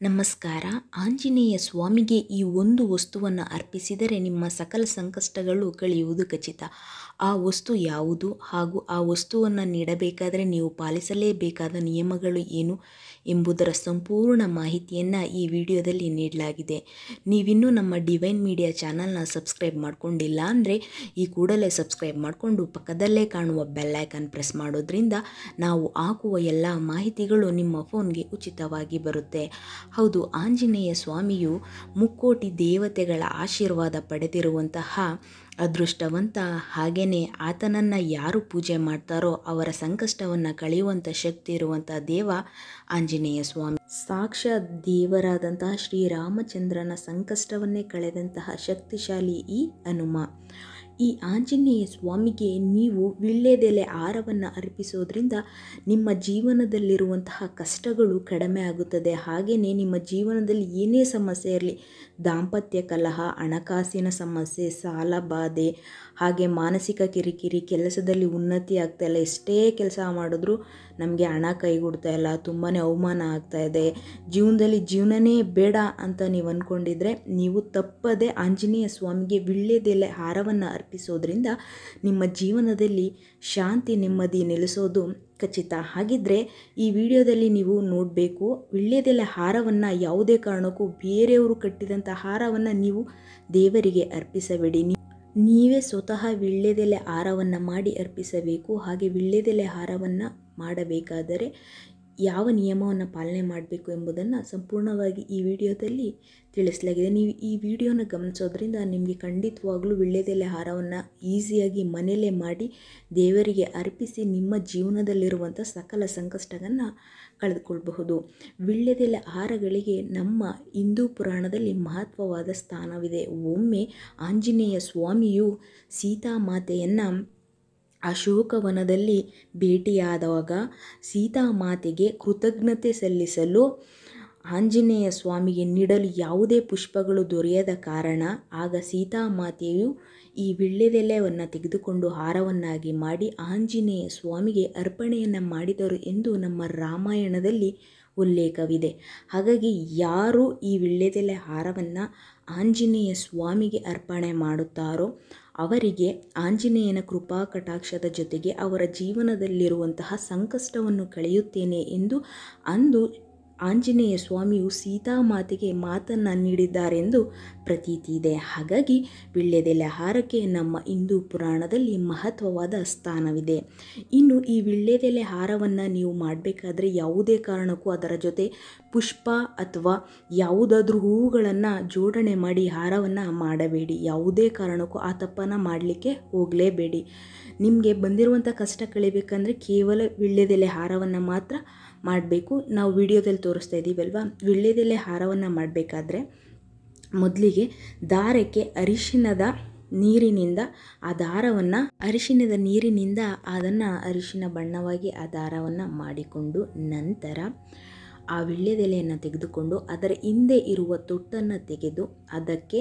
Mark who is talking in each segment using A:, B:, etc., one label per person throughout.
A: ನಮಸ್ಕಾರ. ಆಂಜನೇಯ ಸ್ವಾಮಿಗೆ ಈ ಒಂದು ವಸ್ತುವನ್ನು ಅರ್ಪಿಸಿದರೆ ನಿಮ್ಮ ಸಕಲ ಸಂಕಷ್ಟಗಳು ಕಳೆಯುವುದು ಖಚಿತ. ಆ ವಸ್ತು ಯಾವುದು? ಹಾಗೂ ಆ ವಸ್ತುವನ್ನು ನೀಡಬೇಕಾದರೆ ನೀವು ಪಾಲಿಸಲೇಬೇಕಾದ ನಿಯಮಗಳು ಏನು ಎಂಬುದರ ಸಂಪೂರ್ಣ ಮಾಹಿತಿಯನ್ನು ಈ ವಿಡಿಯೋದಲ್ಲಿ ನೀಡಲಾಗಿದೆ. ನೀವಿನ್ನೂ ನಮ್ಮ ಡಿವೈನ್ ಮೀಡಿಯಾ ಚಾನಲ್ನ ಸಬ್ಸ್ಕ್ರೈಬ್ ಮಾಡಿಕೊಂಡಿಲ್ಲ ಅಂದರೆ ಈ ಕೂಡಲೇ ಸಬ್ಸ್ಕ್ರೈಬ್ ಮಾಡಿಕೊಂಡು ಪಕ್ಕದಲ್ಲೇ ಕಾಣುವ ಬೆಲ್ಲೈಕನ್ ಪ್ರೆಸ್ ಮಾಡೋದ್ರಿಂದ ನಾವು ಹಾಕುವ ಎಲ್ಲ ಮಾಹಿತಿಗಳು ನಿಮ್ಮ ಫೋನ್ಗೆ ಉಚಿತವಾಗಿ ಬರುತ್ತೆ. ಹೌದು, ಆಂಜನೇಯ ಸ್ವಾಮಿಯು ಮುಕ್ಕೋಟಿ ದೇವತೆಗಳ ಆಶೀರ್ವಾದ ಪಡೆದಿರುವಂತಹ ಅದೃಷ್ಟವಂತ ಹಾಗೆಯೇ ಆತನನ್ನು ಯಾರು ಪೂಜೆ ಮಾಡ್ತಾರೋ ಅವರ ಸಂಕಷ್ಟವನ್ನು ಕಳೆಯುವಂಥ ಶಕ್ತಿ ಇರುವಂಥ ದೇವ ಆಂಜನೇಯ ಸ್ವಾಮಿ. ಸಾಕ್ಷಾತ್ ದೇವರಾದಂತಹ ಶ್ರೀರಾಮಚಂದ್ರನ ಸಂಕಷ್ಟವನ್ನೇ ಕಳೆದಂತಹ ಶಕ್ತಿಶಾಲಿ ಈ ಹನುಮ. ಈ ಆಂಜನೇಯ ಸ್ವಾಮಿಗೆ ನೀವು ವೀಳ್ಯದೆಲೆ ಆರವನ್ನು ಅರ್ಪಿಸೋದ್ರಿಂದ ನಿಮ್ಮ ಜೀವನದಲ್ಲಿರುವಂತಹ ಕಷ್ಟಗಳು ಕಡಿಮೆ ಆಗುತ್ತದೆ. ಹಾಗೆಯೇ ನಿಮ್ಮ ಜೀವನದಲ್ಲಿ ಏನೇ ಸಮಸ್ಯೆ ಇರಲಿ, ದಾಂಪತ್ಯ ಕಲಹ, ಹಣಕಾಸಿನ ಸಮಸ್ಯೆ, ಸಾಲ ಬಾಧೆ ಹಾಗೆ ಮಾನಸಿಕ ಕಿರಿಕಿರಿ ಕೆಲಸದಲ್ಲಿ ಉನ್ನತಿ ಆಗ್ತಾ ಇಲ್ಲ. ಎಷ್ಟೇ ಕೆಲಸ ಮಾಡಿದ್ರು ನಮಗೆ ಹಣ ಕೈಗೂಡ್ತಾ ಇಲ್ಲ ತುಂಬಾ ಅವಮಾನ ಆಗ್ತಾ ಇದೆ. ಜೀವನದಲ್ಲಿ ಜೀವನನೇ ಬೇಡ ಅಂತ ನೀವು ಅಂದ್ಕೊಂಡಿದ್ರೆ ನೀವು ತಪ್ಪದೆ ಆಂಜನೇಯ ಸ್ವಾಮಿಗೆ ವಿಳ್ಯದೆಲೆ ಹಾರವನ್ನು ಅರ್ಪಿಸೋದ್ರಿಂದ ನಿಮ್ಮ ಜೀವನದಲ್ಲಿ ಶಾಂತಿ, ನೆಮ್ಮದಿ ನೆಲೆಸೋದು ಖಚಿತ. ಹಾಗಿದ್ದರೆ ಈ ವಿಡಿಯೋದಲ್ಲಿ ನೀವು ನೋಡಬೇಕು, ವಿಳ್ಯದೆಲೆ ಹಾರವನ್ನು ಯಾವುದೇ ಕಾರಣಕ್ಕೂ ಬೇರೆಯವರು ಕಟ್ಟಿದಂಥ ಹಾರವನ್ನು ನೀವು ದೇವರಿಗೆ ಅರ್ಪಿಸಬೇಡಿ. ನೀವೇ ಸ್ವತಃ ವೀಳ್ಯದೆಲೆ ಹಾರವನ್ನು ಮಾಡಿ ಅರ್ಪಿಸಬೇಕು. ಹಾಗೆ ವೀಳ್ಯದೆಲೆ ಹಾರವನ್ನು ಮಾಡಬೇಕಾದರೆ ಯಾವ ನಿಯಮವನ್ನು ಪಾಲನೆ ಮಾಡಬೇಕು ಎಂಬುದನ್ನು ಸಂಪೂರ್ಣವಾಗಿ ಈ ವಿಡಿಯೋದಲ್ಲಿ ತಿಳಿಸಲಾಗಿದೆ. ನೀವು ಈ ವಿಡಿಯೋನ ಗಮನಿಸೋದ್ರಿಂದ ನಿಮಗೆ ಖಂಡಿತವಾಗ್ಲೂ ವಿಳ್ಯದೆಲೆ ಹಾರವನ್ನು ಈಸಿಯಾಗಿ ಮನೆಯಲ್ಲೇ ಮಾಡಿ ದೇವರಿಗೆ ಅರ್ಪಿಸಿ ನಿಮ್ಮ ಜೀವನದಲ್ಲಿರುವಂಥ ಸಕಲ ಸಂಕಷ್ಟವನ್ನು ಕಳೆದುಕೊಳ್ಬಹುದು. ವಿಳ್ಯದೆಲೆ ಹಾರಗಳಿಗೆ ನಮ್ಮ ಹಿಂದೂ ಪುರಾಣದಲ್ಲಿ ಮಹತ್ವವಾದ ಸ್ಥಾನವಿದೆ. ಒಮ್ಮೆ ಆಂಜನೇಯ ಸ್ವಾಮಿಯು ಸೀತಾಮಾತೆಯನ್ನು ಅಶೋಕವನದಲ್ಲಿ ಭೇಟಿಯಾದಾಗ ಸೀತಾಮಾತೆಗೆ ಕೃತಜ್ಞತೆ ಸಲ್ಲಿಸಲು ಆಂಜನೇಯ ಸ್ವಾಮಿಗೆ ನೀಡಲು ಯಾವುದೇ ಪುಷ್ಪಗಳು ದೊರೆಯದ ಕಾರಣ ಆಗ ಸೀತಾಮಾತೆಯು ಈ ವೀಳ್ಯದೆಲೆಯನ್ನು ತೆಗೆದುಕೊಂಡು ಹಾರವನ್ನಾಗಿ ಮಾಡಿ ಆಂಜನೇಯ ಸ್ವಾಮಿಗೆ ಅರ್ಪಣೆಯನ್ನು ಮಾಡಿದರು ಎಂದು ನಮ್ಮ ರಾಮಾಯಣದಲ್ಲಿ ಉಲ್ಲೇಖವಿದೆ. ಹಾಗಾಗಿ ಯಾರು ಈ ವೀಳ್ಯದೆಲೆ ಹಾರವನ್ನು ಆಂಜನೇಯ ಸ್ವಾಮಿಗೆ ಅರ್ಪಣೆ ಮಾಡುತ್ತಾರೋ ಅವರಿಗೆ ಆಂಜನೇಯನ ಕೃಪಾ ಕಟಾಕ್ಷದ ಜೊತೆಗೆ ಅವರ ಜೀವನದಲ್ಲಿರುವಂತಹ ಸಂಕಷ್ಟವನ್ನು ಕಳೆಯುತ್ತೇನೆ ಎಂದು ಅಂದು ಆಂಜನೇಯ ಸ್ವಾಮಿಯು ಸೀತಾಮಾತೆಗೆ ಮಾತನ್ನು ನೀಡಿದ್ದಾರೆಂದು ಪ್ರತೀತಿ ಇದೆ. ಹಾಗಾಗಿ ವಿಳ್ಯದೆಲೆ ಹಾರಕ್ಕೆ ನಮ್ಮ ಹಿಂದೂ ಪುರಾಣದಲ್ಲಿ ಮಹತ್ವವಾದ ಸ್ಥಾನವಿದೆ. ಇನ್ನು ಈ ವಿಳ್ಯದೆಲೆ ಹಾರವನ್ನು ನೀವು ಮಾಡಬೇಕಾದ್ರೆ ಯಾವುದೇ ಕಾರಣಕ್ಕೂ ಅದರ ಜೊತೆ ಪುಷ್ಪ ಅಥವಾ ಯಾವುದಾದ್ರೂ ಹೂವುಗಳನ್ನು ಜೋಡಣೆ ಮಾಡಿ ಹಾರವನ್ನು ಮಾಡಬೇಡಿ. ಯಾವುದೇ ಕಾರಣಕ್ಕೂ ಆ ತಪ್ಪನ್ನು ಮಾಡಲಿಕ್ಕೆ ಹೋಗಲೇಬೇಡಿ. ನಿಮಗೆ ಬಂದಿರುವಂಥ ಕಷ್ಟ ಕಳಿಬೇಕಂದ್ರೆ ಕೇವಲ ವಿಳ್ಯದೆಲೆ ಹಾರವನ್ನು ಮಾತ್ರ ಮಾಡಬೇಕು. ನಾವು ವಿಡಿಯೋದಲ್ಲಿ ತೋರಿಸ್ತಾ ಇದ್ದೀವಲ್ವ ವಿಳ್ಯದೆಲೆ ಹಾರವನ್ನು ಮಾಡಬೇಕಾದ್ರೆ ಮೊದಲಿಗೆ ದಾರಕ್ಕೆ ಅರಿಶಿಣದ ನೀರಿನಿಂದ ಆ ದಾರವನ್ನು, ಅರಿಶಿಣದ ನೀರಿನಿಂದ ಅದನ್ನು ಅರಿಶಿನ ಬಣ್ಣವಾಗಿ ಆ ದಾರವನ್ನು ಮಾಡಿಕೊಂಡು ನಂತರ ಆ ವಿಳ್ಯದೆಲೆಯನ್ನು ತೆಗೆದುಕೊಂಡು ಅದರ ಹಿಂದೆ ಇರುವ ತೊಟ್ಟನ್ನು ತೆಗೆದು ಅದಕ್ಕೆ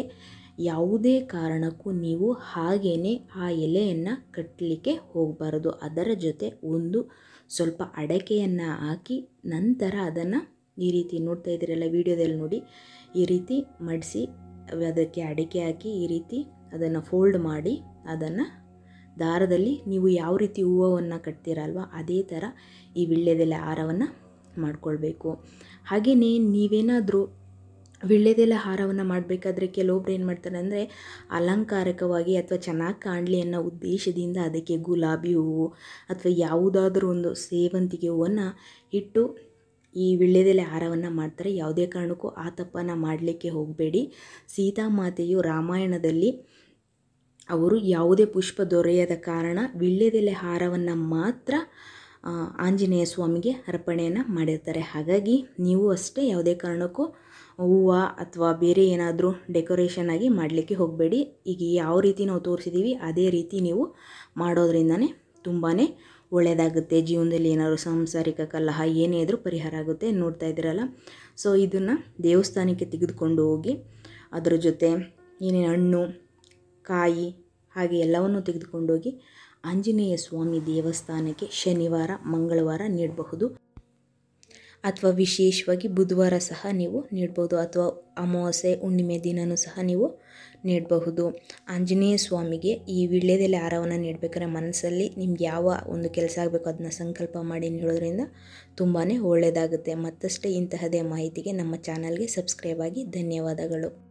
A: ಯಾವುದೇ ಕಾರಣಕ್ಕೂ ನೀವು ಹಾಗೇ ಆ ಎಲೆಯನ್ನು ಕಟ್ಟಲಿಕ್ಕೆ ಹೋಗಬಾರದು. ಅದರ ಜೊತೆ ಒಂದು ಸ್ವಲ್ಪ ಅಡಕೆಯನ್ನು ಹಾಕಿ ನಂತರ ಅದನ್ನು ಈ ರೀತಿ ನೋಡ್ತಾ ಇದ್ದೀರಲ್ಲ ವಿಡಿಯೋದಲ್ಲಿ ನೋಡಿ, ಈ ರೀತಿ ಮಡಿಸಿ ಅದಕ್ಕೆ ಅಡಿಕೆ ಹಾಕಿ ಈ ರೀತಿ ಅದನ್ನು ಫೋಲ್ಡ್ ಮಾಡಿ ಅದನ್ನು ದಾರದಲ್ಲಿ ನೀವು ಯಾವ ರೀತಿ ಹೂವನ್ನು ಕಟ್ತೀರಲ್ವ ಅದೇ ಥರ ಈ ವಿಳ್ಯದೆಲೆ ಹಾರವನ್ನು ಮಾಡಿಕೊಳ್ಬೇಕು. ಹಾಗೆಯೇ ನೀವೇನಾದರೂ ವಿಳ್ಯದೆಲೆ ಹಾರವನ್ನು ಮಾಡಬೇಕಾದ್ರೆ ಕೆಲವೊಬ್ರು ಏನು ಮಾಡ್ತಾರೆ ಅಂದರೆ ಅಲಂಕಾರಿಕವಾಗಿ ಅಥವಾ ಚೆನ್ನಾಗಿ ಕಾಣಲಿ ಅನ್ನೋ ಉದ್ದೇಶದಿಂದ ಅದಕ್ಕೆ ಗುಲಾಬಿ ಹೂವು ಅಥವಾ ಯಾವುದಾದ್ರೂ ಒಂದು ಸೇವಂತಿಗೆ ಹೂವನ್ನು ಇಟ್ಟು ಈ ವಿಳ್ಳೆದೆಲೆ ಹಾರವನ್ನು ಮಾಡ್ತಾರೆ. ಯಾವುದೇ ಕಾರಣಕ್ಕೂ ಆ ತಪ್ಪನ್ನು ಮಾಡಲಿಕ್ಕೆ ಹೋಗಬೇಡಿ. ಸೀತಾಮಾತೆಯು ರಾಮಾಯಣದಲ್ಲಿ ಅವರು ಯಾವುದೇ ಪುಷ್ಪ ದೊರೆಯದ ಕಾರಣ ವಿಳ್ಳೆದೆಲೆ ಹಾರವನ್ನು ಮಾತ್ರ ಆಂಜನೇಯ ಸ್ವಾಮಿಗೆ ಅರ್ಪಣೆಯನ್ನು ಮಾಡಿರ್ತಾರೆ. ಹಾಗಾಗಿ ನೀವು ಅಷ್ಟೇ ಯಾವುದೇ ಕಾರಣಕ್ಕೂ ಹೂವು ಅಥವಾ ಬೇರೆ ಏನಾದರೂ ಡೆಕೋರೇಷನ್ ಆಗಿ ಮಾಡಲಿಕ್ಕೆ ಹೋಗಬೇಡಿ. ಈಗ ಯಾವ ರೀತಿ ನಾವು ತೋರಿಸಿದ್ದೀವಿ ಅದೇ ರೀತಿ ನೀವು ಮಾಡೋದ್ರಿಂದನೇ ತುಂಬಾ ಒಳ್ಳೆಯದಾಗುತ್ತೆ ಜೀವನದಲ್ಲಿ ಏನಾದರೂ ಸಾಂಸಾರಿಕ ಕಲಹ ಏನೇ ಇದ್ರೂ ಪರಿಹಾರ ಆಗುತ್ತೆ ನೋಡ್ತಾ ಇದ್ದೀರಲ್ಲ. ಸೊ ಇದನ್ನು ದೇವಸ್ಥಾನಕ್ಕೆ ತೆಗೆದುಕೊಂಡು ಹೋಗಿ ಅದರ ಜೊತೆ ಏನೇನು ಹಣ್ಣು, ಕಾಯಿ ಹಾಗೆ ಎಲ್ಲವನ್ನು ತೆಗೆದುಕೊಂಡೋಗಿ ಆಂಜನೇಯ ಸ್ವಾಮಿ ದೇವಸ್ಥಾನಕ್ಕೆ ಶನಿವಾರ, ಮಂಗಳವಾರ ನೀಡಬಹುದು. ಅಥವಾ ವಿಶೇಷವಾಗಿ ಬುಧವಾರ ಸಹ ನೀವು ನೀಡ್ಬೋದು ಅಥವಾ ಅಮಾವಾಸ್ಯೆ, ಹುಣ್ಣಿಮೆ ದಿನವೂ ಸಹ ನೀವು ನೀಡಬಹುದು. ಆಂಜನೇಯ ಸ್ವಾಮಿಗೆ ಈ ವೀಳ್ಯದೆಲೆ ಹಾರವನ್ನು ನೀಡಬೇಕಾದ್ರೆ ಮನಸ್ಸಲ್ಲಿ ನಿಮ್ಗೆ ಯಾವ ಒಂದು ಕೆಲಸ ಆಗಬೇಕು ಅದನ್ನ ಸಂಕಲ್ಪ ಮಾಡಿ ನೀಡೋದ್ರಿಂದ ತುಂಬಾ ಒಳ್ಳೆಯದಾಗುತ್ತೆ ಮತ್ತಷ್ಟೇ ಇಂತಹದೇ ಮಾಹಿತಿಗೆ ನಮ್ಮ ಚಾನಲ್ಗೆ ಸಬ್ಸ್ಕ್ರೈಬ್ ಆಗಿ ಧನ್ಯವಾದಗಳು.